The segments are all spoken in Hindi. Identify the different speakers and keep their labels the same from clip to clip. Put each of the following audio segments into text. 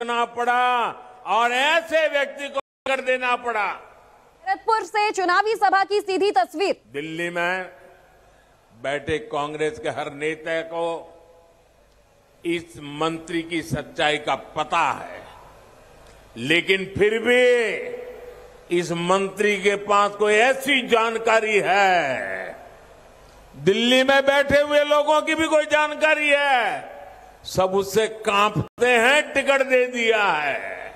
Speaker 1: करना पड़ा और ऐसे व्यक्ति को कर देना पड़ा।
Speaker 2: भरतपुर से चुनावी सभा की सीधी तस्वीर।
Speaker 1: दिल्ली में बैठे कांग्रेस के हर नेता को इस मंत्री की सच्चाई का पता है। लेकिन फिर भी इस मंत्री के पास कोई ऐसी जानकारी है? दिल्ली में बैठे हुए लोगों की भी कोई जानकारी है? सब उससे कांपते हैं, टिकट दे दिया है।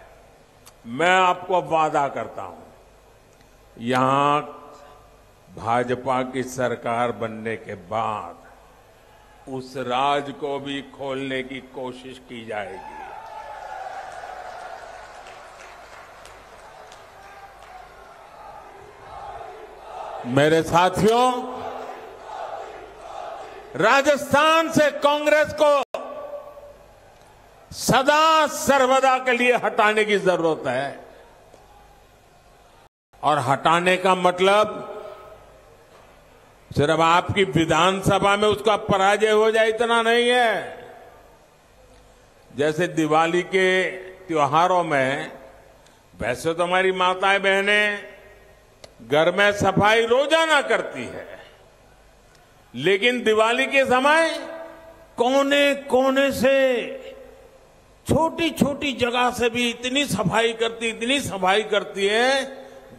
Speaker 1: मैं आपको वादा करता हूँ, यहाँ भाजपा की सरकार बनने के बाद उस राज को भी खोलने की कोशिश की जाएगी। मेरे साथियों, राजस्थान से कांग्रेस को सदा सर्वदा के लिए हटाने की ज़रूरत है। और हटाने का मतलब सिर्फ़ आपकी विधानसभा में उसका पराजय हो जाए इतना नहीं है। जैसे दिवाली के त्योहारों में, वैसे तो हमारी माताएँ बहनें घर में सफ़ाई रोज़ाना करती है। लेकिन दिवाली के समय कोने कोने से छोटी छोटी जगह से भी इतनी सफ़ाई करती, इतनी सफ़ाई करती है,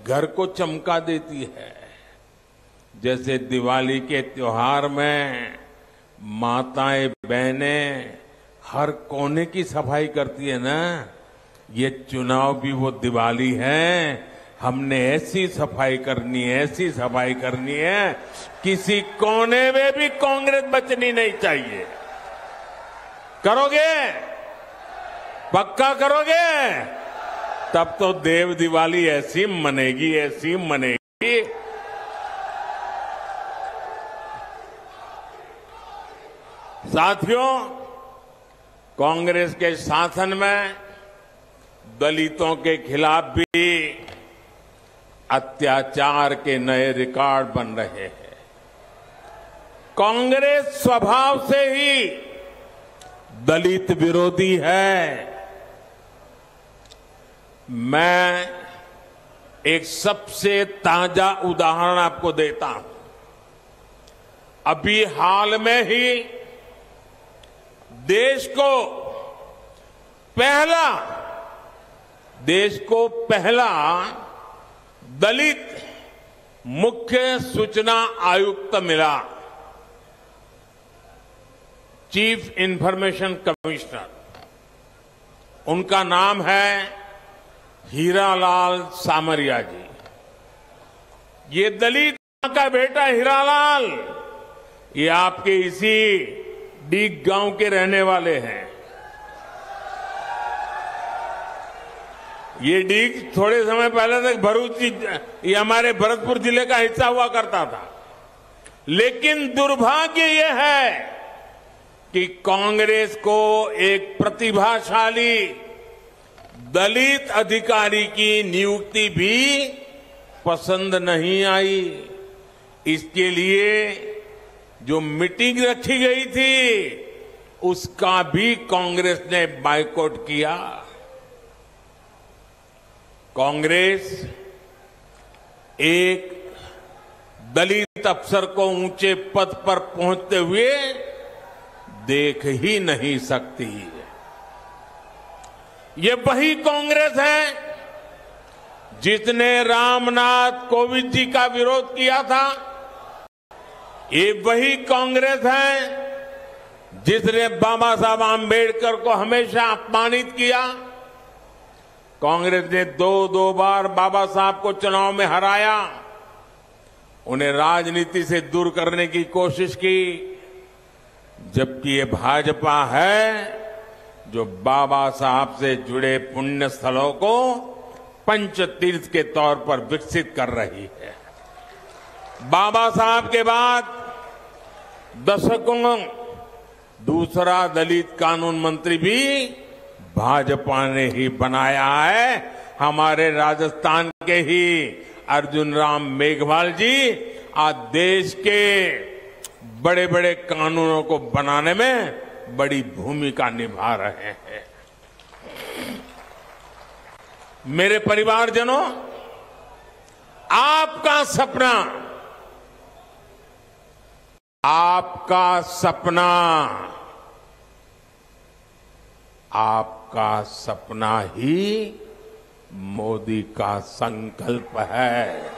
Speaker 1: घर को चमका देती है। जैसे दिवाली के त्योहार में माताएँ, बहनें हर कोने की सफ़ाई करती है ना? ये चुनाव भी वो दिवाली है। हमने ऐसी सफ़ाई करनी है, ऐसी सफ़ाई करनी है। किसी कोने में भी कांग्रेस बचनी नहीं चाहिए। करोगे? पक्का करोगे? तब तो देव दिवाली ऐसी मनेगी ऐसी मनेगी। साथियों, कांग्रेस के शासन में दलितों के खिलाफ भी अत्याचार के नए रिकॉर्ड बन रहे हैं। कांग्रेस स्वभाव से ही दलित विरोधी है। मैं एक सबसे ताज़ा उदाहरण आपको देता हूँ। अभी हाल में ही देश को पहला, देश को पहला दलित मुख्य सूचना आयुक्त मिला, चीफ इंफॉर्मेशन कमिश्नर। उनका नाम है हीरालाल सामरिया जी। ये दलित का बेटा हीरालाल, ये आपके इसी डीग गाँव के रहने वाले हैं। ये डीग थोड़े समय पहले तक भरूच ये हमारे भरतपुर ज़िले का हिस्सा हुआ करता था। लेकिन दुर्भाग्य यह है कि कांग्रेस को एक प्रतिभाशाली दलित अधिकारी की नियुक्ति भी पसंद नहीं आई। इसके लिए जो मीटिंग रखी गई थी, उसका भी कांग्रेस ने बाइकआउट किया। कांग्रेस एक दलित अफसर को ऊँचे पद पर पहुँचते हुए देख ही नहीं सकती। ये वही कांग्रेस है जिसने रामनाथ कोविंद जी का विरोध किया था। ये वही कांग्रेस है जिसने बाबा साहब आम्बेडकर को हमेशा अपमानित किया। कांग्रेस ने दो दो बार बाबा साहब को चुनाव में हराया। उन्हें राजनीति से दूर करने की कोशिश की, जबकि ये भाजपा है जो बाबा साहब से जुड़े पुण्य स्थलों को पंच तीर्थ के तौर पर विकसित कर रही है। बाबा साहब के बाद दशकों दूसरा दलित कानून मंत्री भी भाजपा ने ही बनाया है। हमारे राजस्थान के ही अर्जुन राम मेघवाल जी आज देश के बड़े बड़े कानूनों को बनाने में बड़ी भूमिका निभा रहे हैं। मेरे परिवारजनों, आपका सपना आपका सपना आपका सपना ही मोदी का संकल्प है।